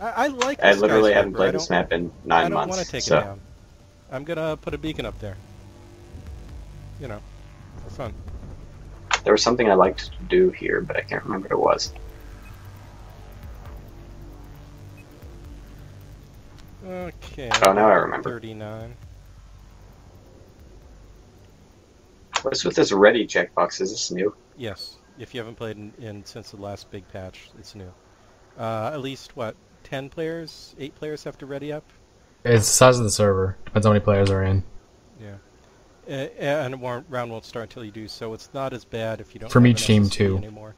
I, I like. I literally haven't played I this map in I nine don't months. want to take so it down. I'm gonna put a beacon up there. You know, for fun. there was something I liked to do here, but I can't remember what it was. Okay. Oh, now I remember. Thirty-nine. What's with this ready checkbox? Is this new? Yes. If you haven't played in, in since the last big patch, it's new. Uh, at least what? Ten players, eight players have to ready up. It's the size of the server. Depends how many players are in. Yeah. And the war- round won't start until you do, so it's not as bad if you don't. From have each team, too. Anymore.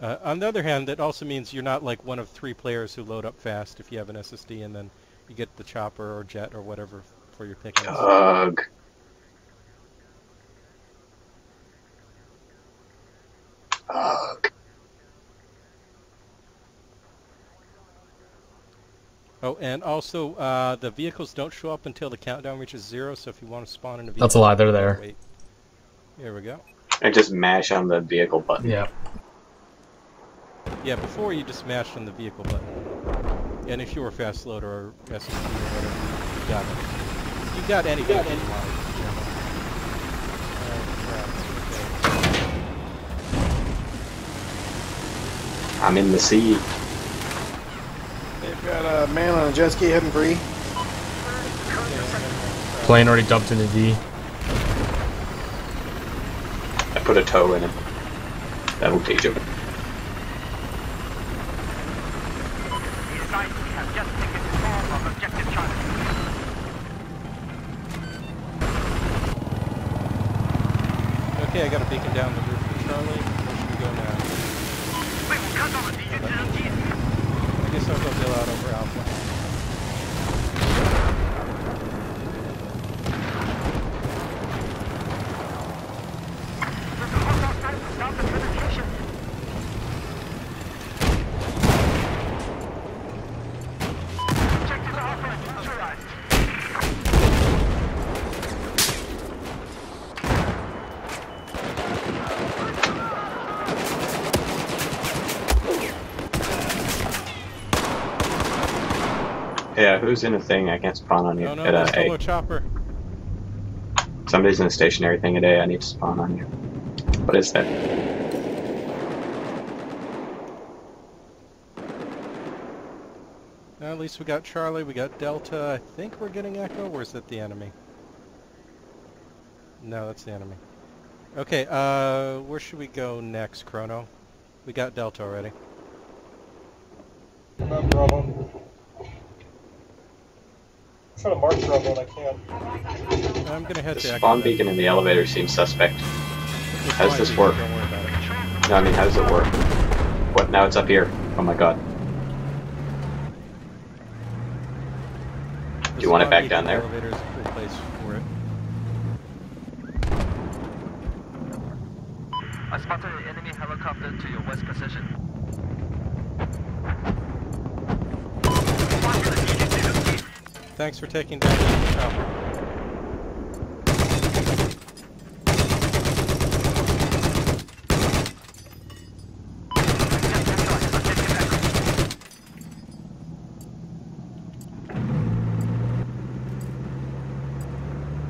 Uh, on the other hand, that also means you're not like one of three players who load up fast if you have an SSD and then you get the chopper or jet or whatever for your pickings. Ugh. Ugh. Oh, and also uh, the vehicles don't show up until the countdown reaches zero. So if you want to spawn in a vehicle, That's a lie, they're there. Wait. Here we go. And just mash on the vehicle button. Yeah. Yeah, before you just mashed on the vehicle button. And if you were fast loader or SSD or whatever, you got it. You got any vehicle you wanted. Oh, I'm in the sea. They've got a man on a jet ski heading free. Plane already dumped into D. I put a TOW in him. That'll teach him. Okay, I got a beacon down the roof for Charlie. Where should we go now? I guess I'll go bill out over Alpha. Yeah, who's in a thing? I can't spawn on you. Oh no, at there's uh, solo A. chopper. Somebody's in a stationary thing at A. I need to spawn on you. What is that? Uh, at least we got Charlie, we got Delta. I think we're getting Echo, or is that the enemy? No, that's the enemy. Okay, uh, where should we go next, Chrono? We got Delta already. I'm Bravo. Trying to mark Bravo and I can't. I'm gonna head The to Echo. spawn then. beacon in the elevator seems suspect. It's How does this work? Don't worry about it. No, I mean, how does it work? What? Now it's up here. Oh my god. The you want it back down there? Elevator a cool place for it. I spotted an enemy helicopter to your west position. Thanks for taking down the chopper.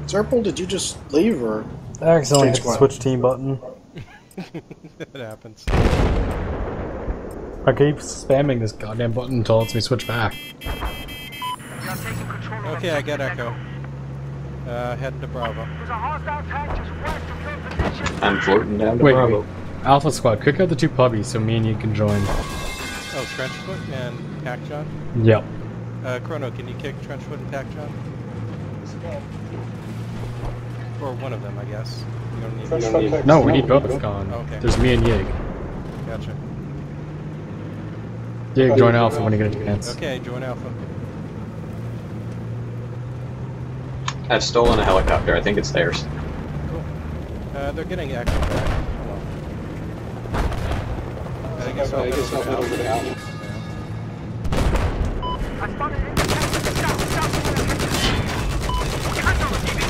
Zerpal, did you just leave or? I accidentally hit the switch team button. it happens. I keep spamming this goddamn button until it lets me switch back. We are taking control of Okay, I got objective Echo. Uh, heading to Bravo. There's a hostile tank just west of your position. I'm floating down to Wait, Bravo. wait. Alpha Squad, kick out the two puppies so me and you can join. Oh, Trenchfoot and Pack John? Yep. Uh, Chrono, can you kick Trenchfoot and Pack John? Or one of them, I guess. You don't need Trenchfoot picks. No, we need both gone. Okay. There's me and Yig. Gotcha. Yig, join Alpha when you get a chance. Okay, join Alpha. I've stolen a helicopter. I think it's theirs. Cool. Uh, they're getting action back. Hold on. I guess I'll head over to Alpha. Yeah. I spotted an enemy tank south, south of your position. Cancel the TV.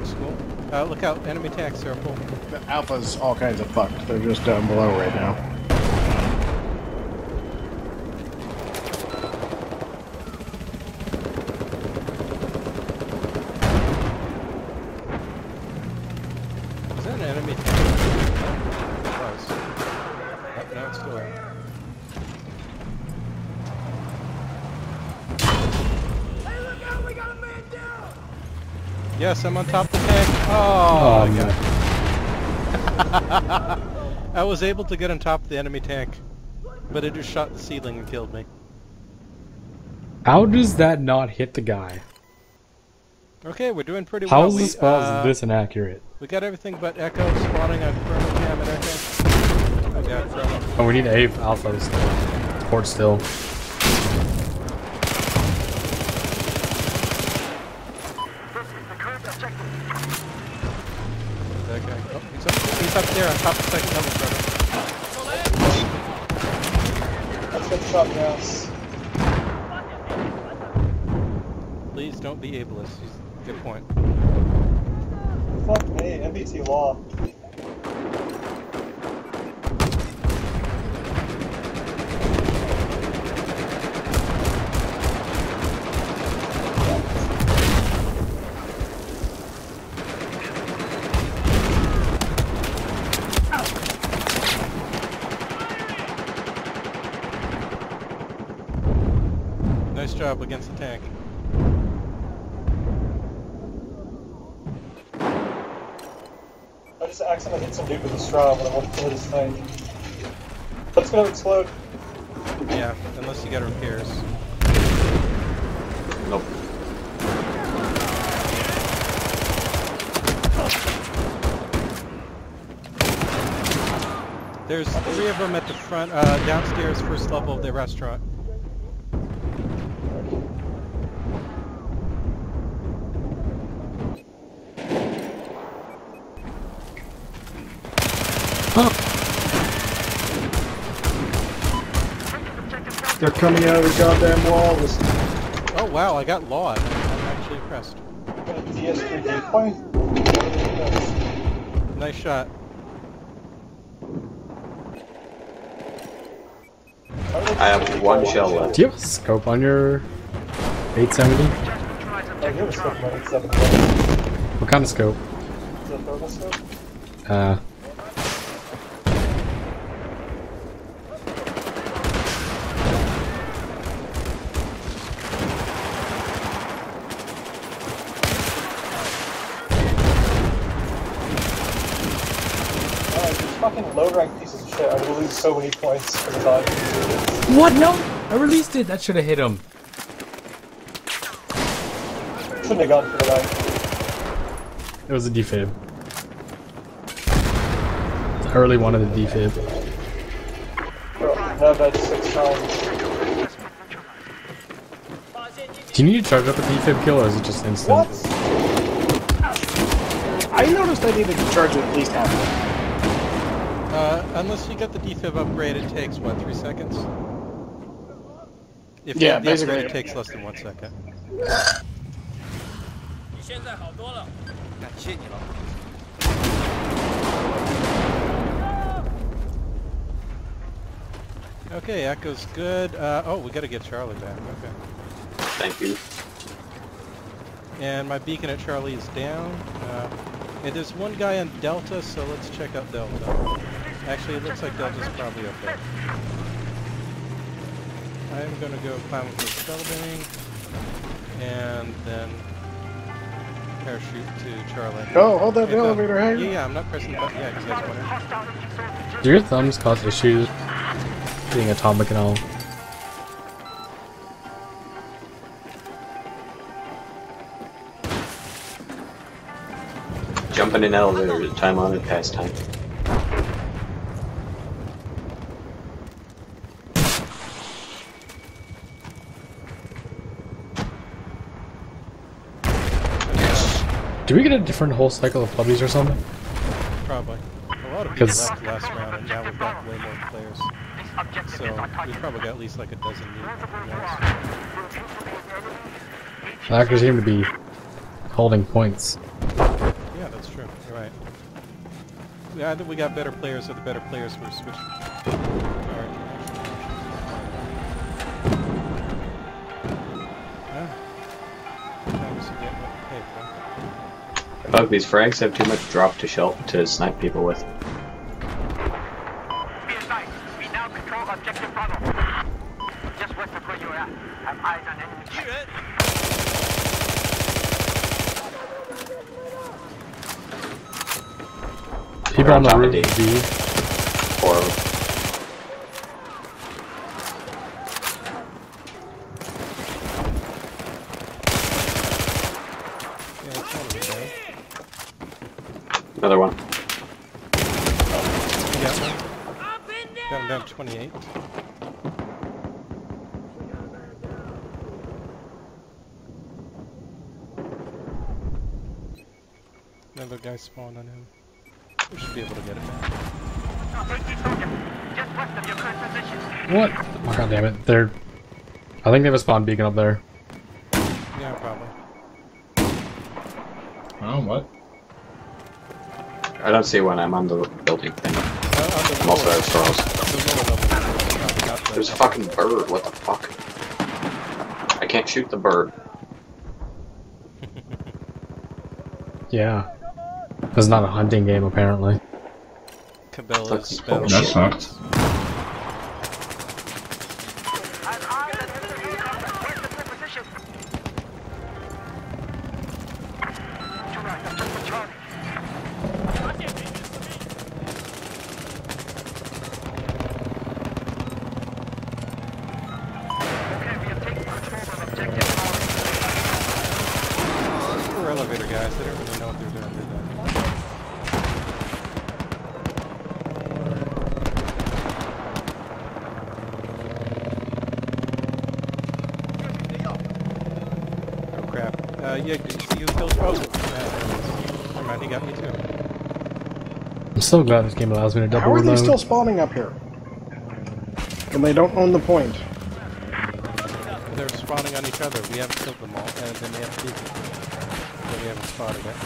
Looks cool. Uh, look out, enemy tank circle. The Alpha's all kinds of fucked. They're just down below right now. Is that an enemy tank? It was. Oh, now it's still there. Hey, look out! We got a man down! Yes, I'm on top of the tank. Oh, Oh, I no. I was able to get on top of the enemy tank, but it just shot the ceiling and killed me. How does that not hit the guy? Okay, we're doing pretty How well. How is the spells uh, this inaccurate? We got everything but Echo spawning on Chrono Cam and Echo. I got Chrono. Oh, we need A alphas. Port still. This is the current objective. That guy. Oh, he's up, he's up there on top of the second level, Chrono. Let's get shot down. Please don't be ableist. He's, good point. Fuck me, MBT law. Nice job against the tank. I just accidentally hit some dude with a SRAW when I wanted to hit his tank. That's gonna explode. Yeah, unless you got repairs. Nope. There's three of them at the front, uh, downstairs, first level of the restaurant. They're coming out of the goddamn walls. Oh wow, I got Law. I'm actually impressed. Got a DS3 decoy. Nice shot. I have one shell left. Do you have a scope on your 870? I give a scope my 87 What kind of scope? Is it a thermal scope? Uh, fucking low rank pieces of shit. I will lose so many points for the dive. what? No, I released it. That should have hit him. Shouldn't have gone for the dive. It was a defib. I really wanted a defib. Bro, now died six times. Do you need to charge up a defib kill, or is it just instant? What? I noticed I needed to charge it at least half. Unless you get the defib upgrade, it takes, what, three seconds? If yeah, the basically. Upgrade, it takes less than one second. Okay, Echo's good. Uh, oh, we gotta get Charlie back, okay. Thank you. And my beacon at Charlie is down. Uh, and there's one guy on Delta, so let's check out Delta. Actually, it looks like Delta's probably okay. I'm gonna go climb up this building, and then parachute to Charlie. Oh, hold that And, elevator Yeah, hanging. yeah, I'm not pressing the button. Yeah, because that's one. Do your thumbs cause issues being atomic and all? Jumping in elevator is time honored pastime. Do we get a different whole cycle of puppies or something? Probably. A lot of people left last round, and now we've got way more players. So we've probably got at least like a dozen new players. The actors seem to be holding points. Yeah, that's true. You're right. Yeah, I think we got better players, so the better players were switched. Paid for. Fuck, these frags have too much drop to shell to snipe people with. Be advised, we now control objective Bravo. Just west of where you are at. Have eyes on enemy 敌人，People on the top of roof. D. D. Or Yeah, that's one of them, right? another one. You got one? Got him down to 28. Another guy spawned on him. We should be able to get it back. Safety soldier, just west of your current position. What? Oh, God damn it. They're. I think they have a spawn beacon up there. Yeah, probably. Oh, what? I don't see one. I'm on the building thing. Uh, I'm also lower- at straws. The lower level. Not- not the- There's a fucking bird. What the fuck? I can't shoot the bird. Yeah. This is not a hunting game, apparently. Cabela's Fucking battle. That sucks. Guys. They don't really know what they're doing, do they? Oh crap. Uh, yeah, did you see who killed Oh, uh, never mind, he got me too. I'm so glad this game allows me to double How are they still spawning up here? And they don't own the point. They're spawning on each other. We haven't killed them all, and then they have beacon we haven't spotted it.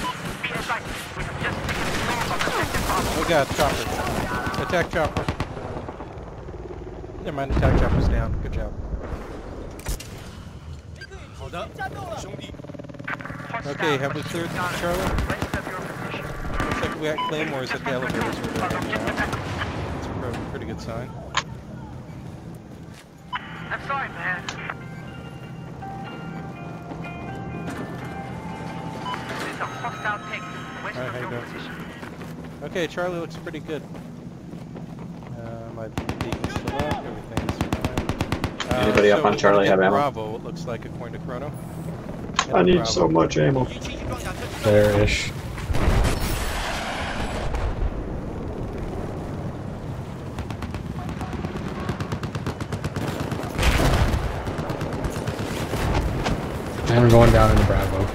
We got chopper. Attack chopper. Never mind, attack chopper's down. Good job. Okay, have we cleared Charlie? Looks like we got claymores at the elevators we're doing now. That's a pretty good sign. I'm sorry, man. How you doing? Okay, Charlie looks pretty good. Uh, my beacon's still up, everything's fine. Uh, Anybody so up on Charlie have ammo? Bravo, it looks like, according to Chrono. I need Bravo. so much ammo. There-ish. And we're going down into Bravo.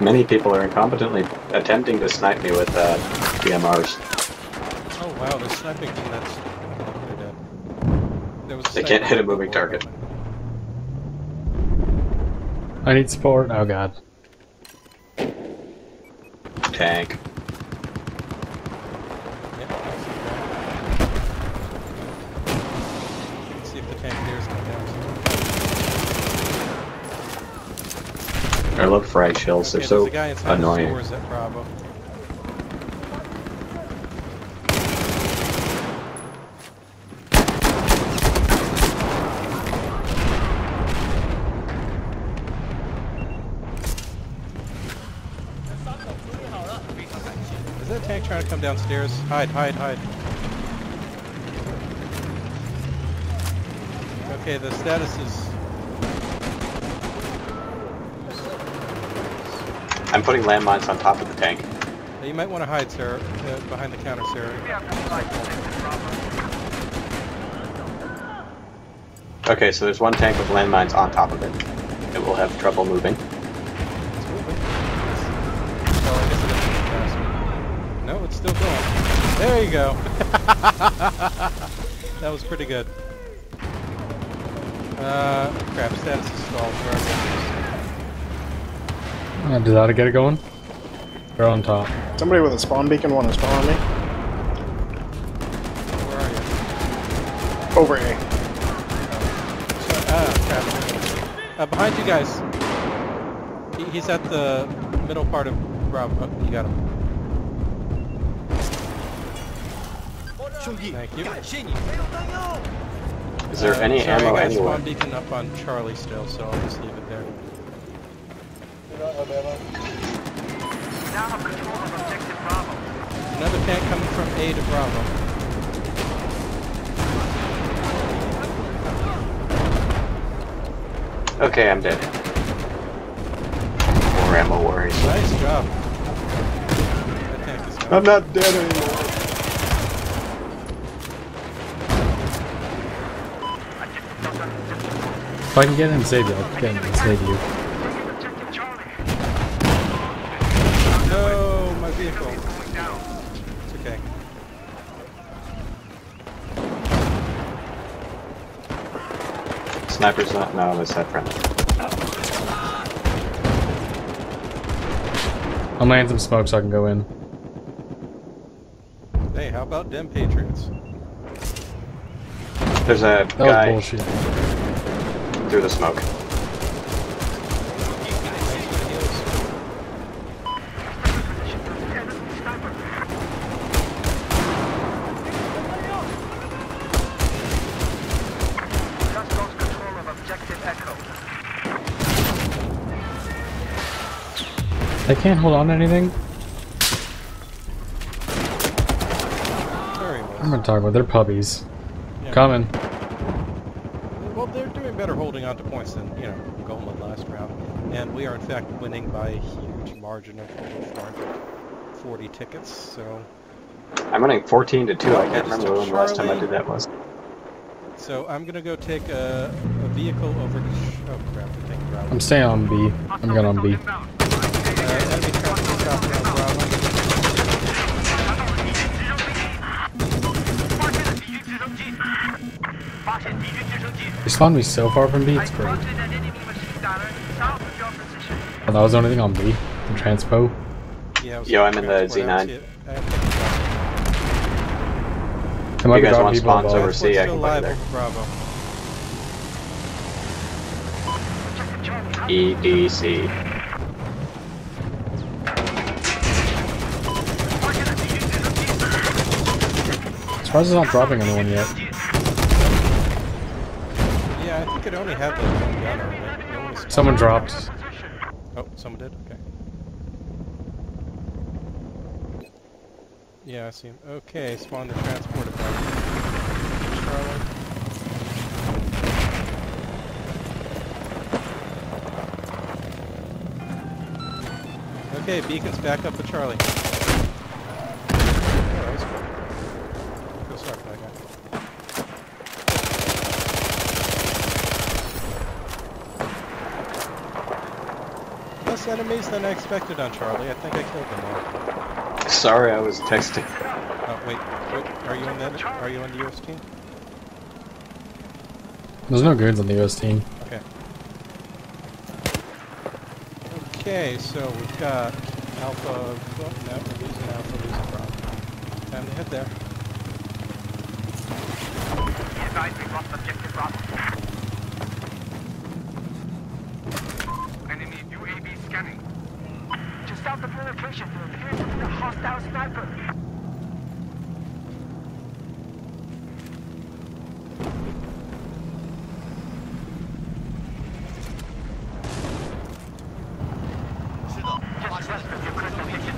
Many people are incompetently attempting to snipe me with uh, DMRs. Oh wow, the sniping thing, that's... They're dead. There was They can't hit a moving target. I need support. Oh god. Tank. Yeah, I see that. Let's see if the tank dares come down. I love frag shells. They're so annoying. the Bravo. Is that tank trying to come downstairs? Hide, hide, hide. Okay, the status is I'm putting landmines on top of the tank. You might want to hide, Sarah, uh, behind the counter, Sarah. We have to fight objective Bravo. Okay, so there's one tank with landmines on top of it. It will have trouble moving. It's moving. It doesn't move fast. No, it's still going. There you go. that was pretty good. Uh, crap, status is stalled. Where are Uh, do that to get it going? They're on top. Somebody with a spawn beacon want to spawn on me? they? Where are you? Over A. So, ah, crap. Uh, behind you guys. He, he's at the middle part of Bravo. Oh, you got him. Thank you. Is there Uh, any sorry, ammo I got anywhere? spawn beacon up on Charlie still, so I'll just leave it there. You don't have ammo. Now have control of objective Bravo. Another tank coming from A to Bravo. Okay, I'm dead. More ammo worries. Nice job. That tank is gone. I'm not dead anymore. If I can get in and save you, I'll get in and save you. Objective Charlie. No, my vehicle. Going down. It's okay. Sniper's not. No, it's that friendly. I'm laying some smoke so I can go in. Hey, how about them Patriots? There's a That guy was bullshit. through the smoke. They can't hold on to anything? I'm was. gonna talk about their puppies. Yeah. Coming. Well, they're doing better holding on to points than, you know, Goma last round. And we are, in fact, winning by a huge margin of over 440 tickets, so... I'm running 14 to 2. I can't remember when the last time I did that was. So I'm gonna go take a, a vehicle over to... Sh- oh, crap, I think Bravo. I'm staying on B. I'm going on B. Inbound. Uh, enemy traffic south of Bravo. They spawned me so far from B, it's great. Spotted an enemy machine gunner south of your position. Oh, that was the only thing on B. The transpo. Yeah, I was Yo, I'm in the Z9. to it. Uh, I have to think about it. There might You guys want spawns over C, I Transport's can still put it live there. over Bravo. EDC. Surprised it's not dropping anyone yet. Yeah, I think it only had like one gunner. Like, no one Someone dropped. Oh, someone did? Okay. Yeah, I see him. Okay, spawn the transport above. Charlie. Okay, beacon's back up to Charlie. Oh, that was cool. Go start that guy. Less enemies than I expected on Charlie. I think I killed them all. Sorry, I was texting. Oh wait, wait. Are you on the, Are you on the US team? There's no goods on the US team. Okay. Okay, so we've got Alpha. Oh, no, we're losing Alpha, losing Bravo. Time to head there. Advise we lost objective Bravo. Enemy UAV scanning. Just south of your location, there appears to be a hostile sniper. Just west of your current location, there appears to be an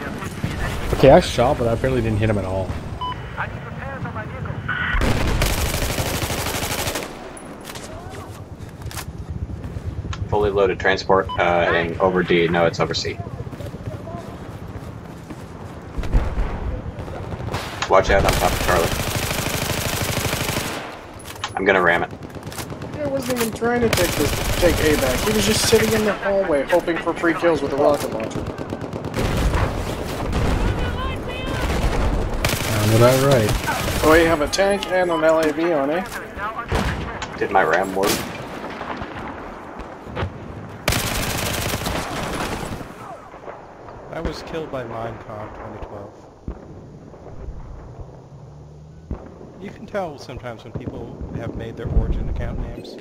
enemy. Okay, I shot, but I apparently didn't hit him at all. Fully loaded transport uh, heading over D. No, it's over C. Watch out on top of Charlie. I'm gonna ram it. I wasn't even trying to take this, take A back. He was just sitting in the hallway hoping for free kills with a rocket launcher. Sounded right? Oh, you have a tank and an LAV on it. Did my ram work? I was killed by Minecraft 2012. You can tell sometimes when people have made their origin account names.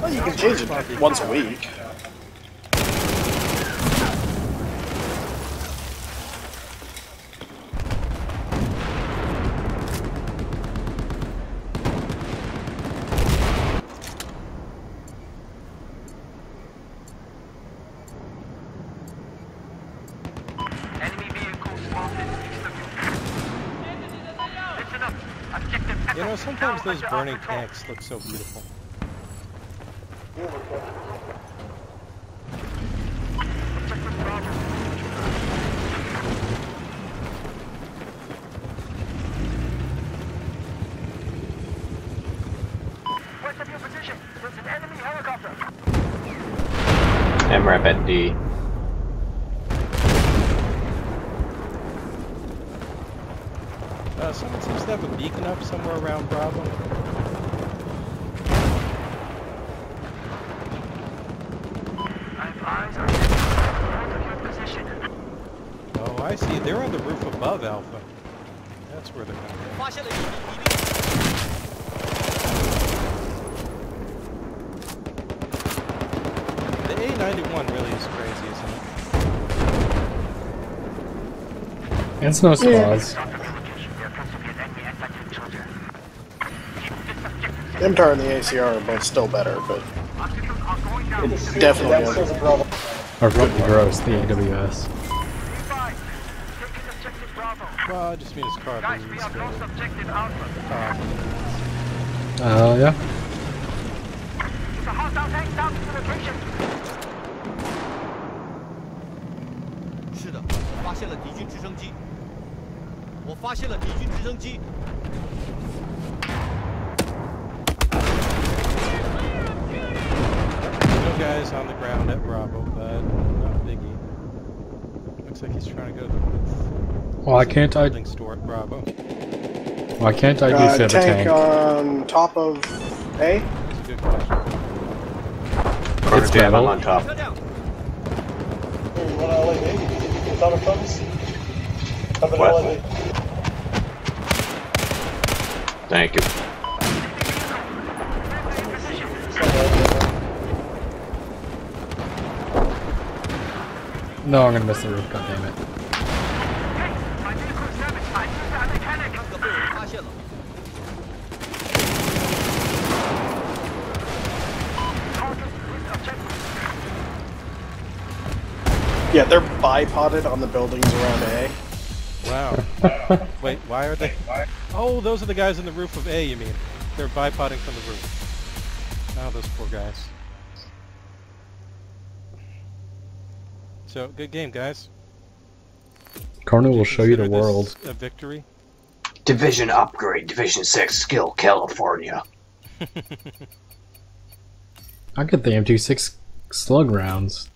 Well, you can change it once a week. Enemy vehicle spotted east of you. Listen up. Objective You know, Echo sometimes those burning tanks look so beautiful. Objective Bravo. West of your position, there's an enemy helicopter. MRAP at D. Uh, someone seems to have a beacon up somewhere around Bravo. I have eyes on north of your position. Oh, I see. They're on the roof above Alpha. That's where they're coming from. The A91 really is crazy, isn't it? It's no surprise. Yeah. MTAR and the ACR are both still better, but it's definitely... Or gross, the AWS. just mean it's Guys, carbon. we have lost objective Alpha. Uh, yeah. It's a hostile tank down to the location. 是的，我发现了敌军直升机。我发现了敌军直升机。 No guys on the ground at Bravo, but not a biggie. Looks like he's trying to go to the roof. why can't I? Store at Bravo. Why can't I uh, defib a tank tank? on top of A. That's a good question. It's jam, metal. on top. 车辆，Here, you want to LAV? Atomic funds? Up in What? Thank you. No, I'm gonna miss the roof. God Yeah, they're bipoded on the buildings around A. Wow. Wait, why are they? Oh, those are the guys on the roof of A, you mean? They're bipoding from the roof. Oh, those poor guys. So, good game, guys. Corner will show you the world. A victory. Division upgrade, Division 6, Skill, California. I get the M26 slug rounds.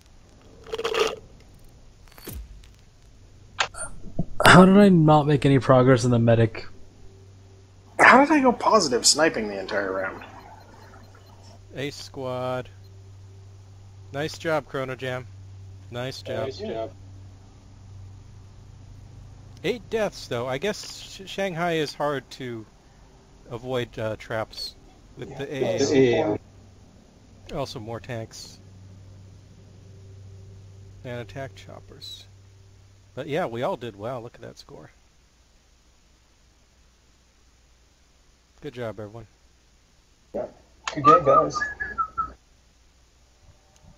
How did I not make any progress in the medic? How did I go positive sniping the entire round? Ace squad. Nice job, Chrono Jam. Nice job. Nice job. Eight deaths, though. I guess Sh- Shanghai is hard to avoid uh, traps with the A's. Also, more tanks and attack choppers. But yeah, we all did well. Look at that score. Good job, everyone. Good game, guys.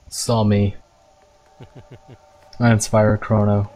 Saw me. I inspire Chrono.